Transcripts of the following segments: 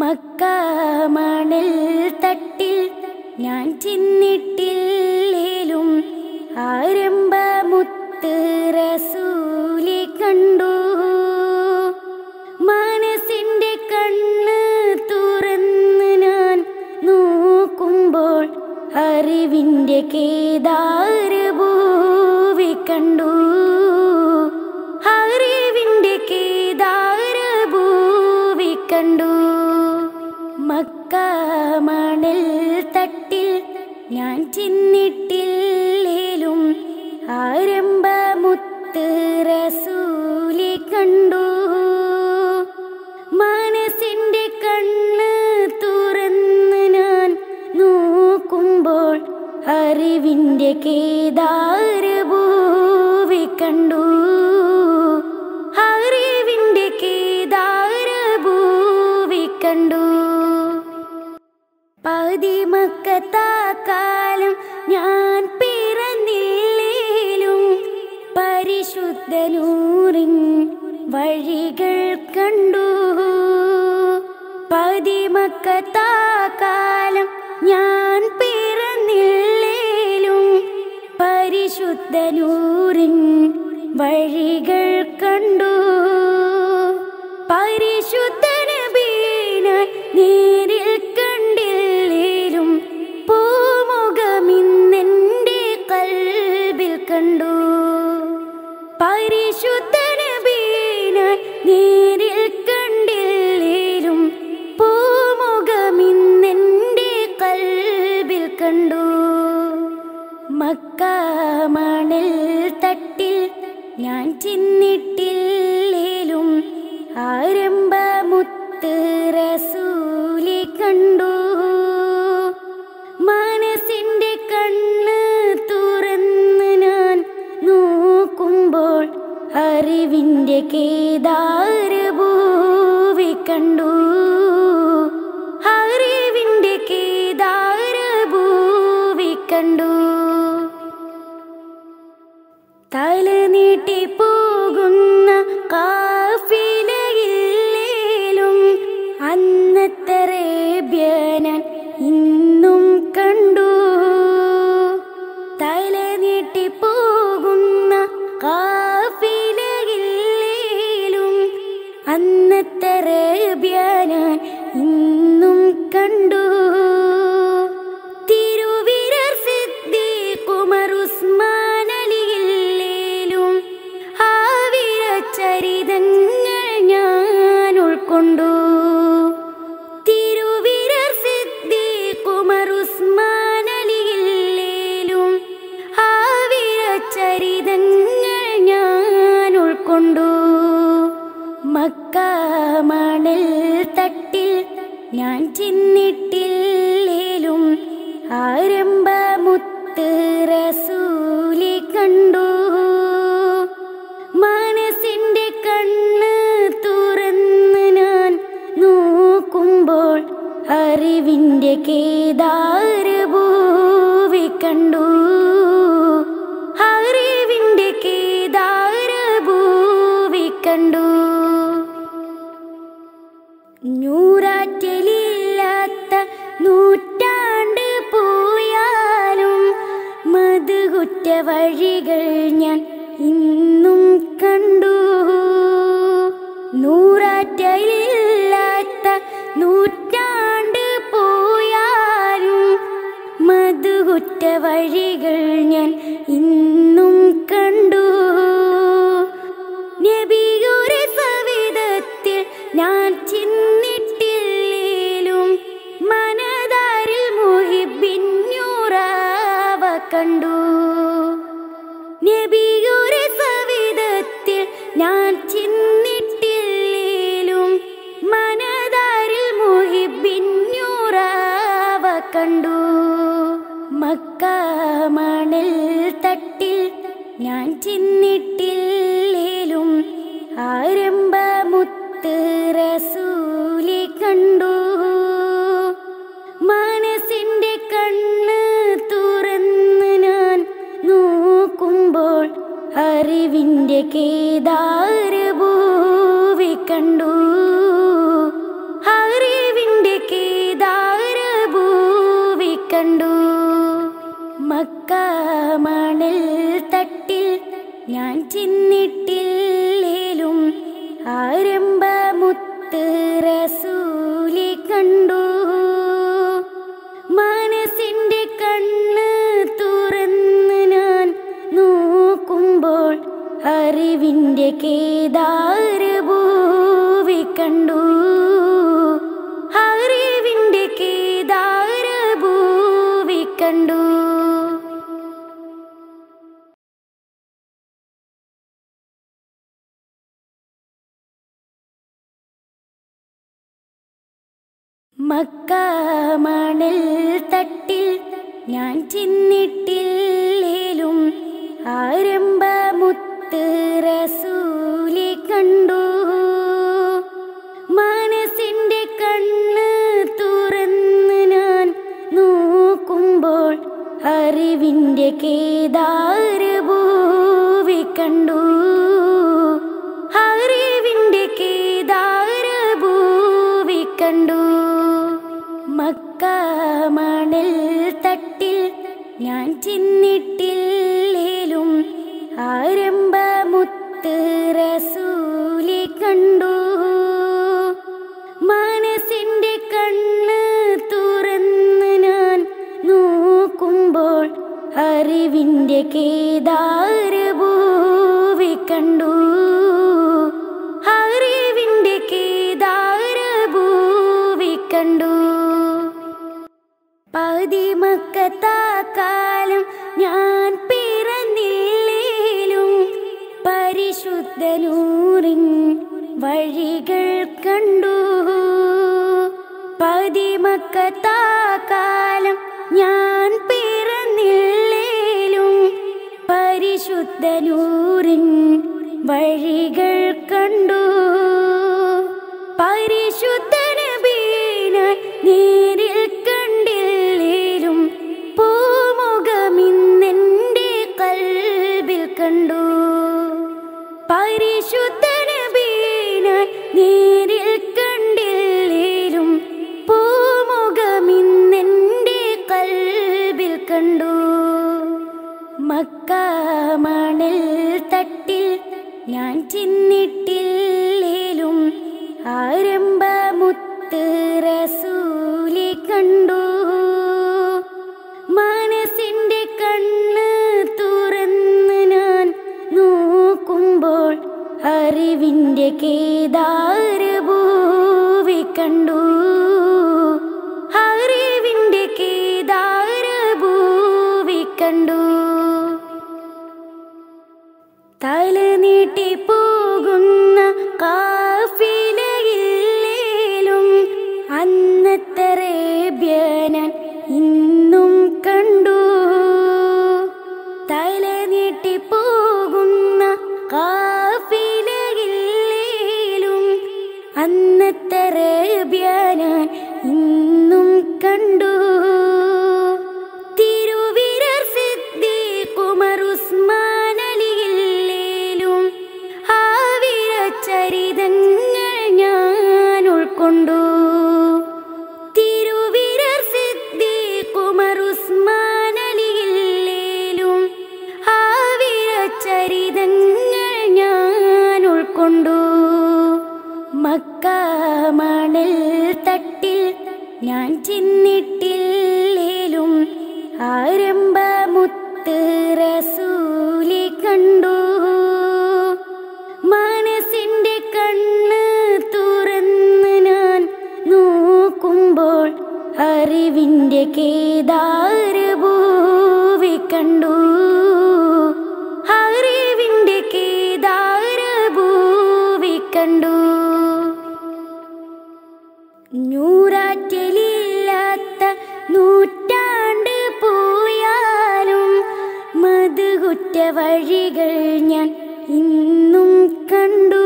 മക്കാമണൽ തട്ടിൽ ഞാൻ ചിന്നിട്ടില്ലേലും ആരംഭമുത്ത് റസൂലെ കണ്ടു. മനസ്സിന്റെ കണ്ണ് തുറന്ന് ഞാൻ നോക്കുമ്പോൾ അറിവിന്റെ കേദാരഭൂവി കണ്ടു. ചിന്നിട്ടില്ലേലും ആരംഭമുത്ത് പതിമക്കത്താക്കാലം ഞാൻ പിറന്നില്ലേലും പരിശുദ്ധനൂറിൻ വഴികൾ ചിന്നിട്ടില്ലേലും ആരംഭമുത്ത് റസൂലെ ഞാൻ ചിന്നിട്ടില്ലേലും ആരംഭമുത്ത് റസൂലി കണ്ടു. മനസ്സിന്റെ കണ്ണ് തുറന്ന് ഞാൻ നോക്കുമ്പോൾ അറിവിന്റെ കേദാരഭൂവി കണ്ടു. അറിവിന്റെ കേദാരഭൂവി കണ്ടു. നൂറാറ്റലില്ലാത്ത നൂറ്റാണ്ട് പോയാലും മധുകുറ്റ വഴികൾ ഞാൻ ഇന്നും കണ്ടു. നബിയുടെ സവിധത്തിൽ ഞാൻ ചിന്നിട്ടില്ലേലും മനതാരിൽ മുഹിബിന്നൂറാവ കണ്ടു. ഞാൻ ചിന്നിട്ടില്ലേലും അറിവിന്റെ കേദാരഭൂവി കണ്ടു. അറിവിന്റെ കേദാര ഭൂവി കണ്ടു. മക്ക മണിൽ തട്ടിൽ ഞാൻ ചിന്നിട്ടില്ലേലും റസൂലി കണ്ടു. മനസ്സിന്റെ കണ്ണ് തുറന്ന് ഞാൻ നോക്കുമ്പോൾ അറിവിന്റെ കേദാര് ഭൂവി കണ്ടു. അറിവിന്റെ കേദാര് ഭൂവി കണ്ടു. മക്കാമണൽ തട്ടിൽ ഞാൻ ചിന്നിട്ടില്ലേലും ആരംഭമുത്ത് കണ്ടു. മനസ്സിന്റെ കണ്ണ് തുറന്ന് ഞാൻ നോക്കുമ്പോൾ അറിവിന്റെ കേദാരഭൂവി കണ്ടു. അറിവിന്റെ കേദാരഭൂവി കണ്ടു. പതിമക്കത്താക്കാലം ഞാൻ വഴികൾ കണ്ടു. പതിമക്കത്താക്കാലം ഞാൻ പിറന്നില്ലേലും പരിശുദ്ധനൂറിൻ വഴികൾ മക്കാമണൽ തട്ടിൽ ഞാൻ ചിന്നിട്ടില്ലേലും ആരംഭമുത്ത് റസൂലി കണ്ടു. മനസ്സിന്റെ കണ്ണ് തുറന്ന് ഞാൻ നോക്കുമ്പോൾ അറിവിന്റെ കേദാരഭൂവി കണ്ടു. മക്കാമണൽ തട്ടിൽ ഞാൻ ചിന്നിട്ടില്ലേലും ആരംഭമുത്ത് റസൂലി കണ്ടു. മനസ്സിന്റെ കണ്ണ് തുറന്ന് ഞാൻ നോക്കുമ്പോൾ അറിവിന്റെ കേദാരഭൂവി കണ്ടു. വഴികൾ ഞാൻ ഇന്നും കണ്ടു.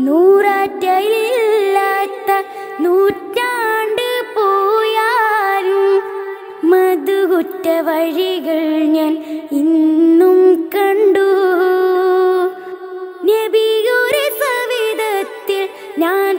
നൂറാറ്റയില്ലാത്ത നൂറ്റാണ്ട് പോയാലും മധുകുറ്റ വഴികൾ ഞാൻ ഇന്നും കണ്ടു. നബിയുടെ സവിധത്തിൽ ഞാൻ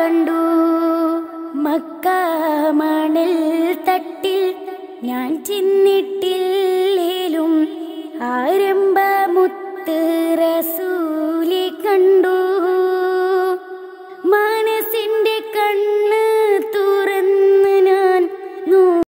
കണ്ടു. മക്ക മണൽ തട്ടിൽ ഞാൻ ചിന്ത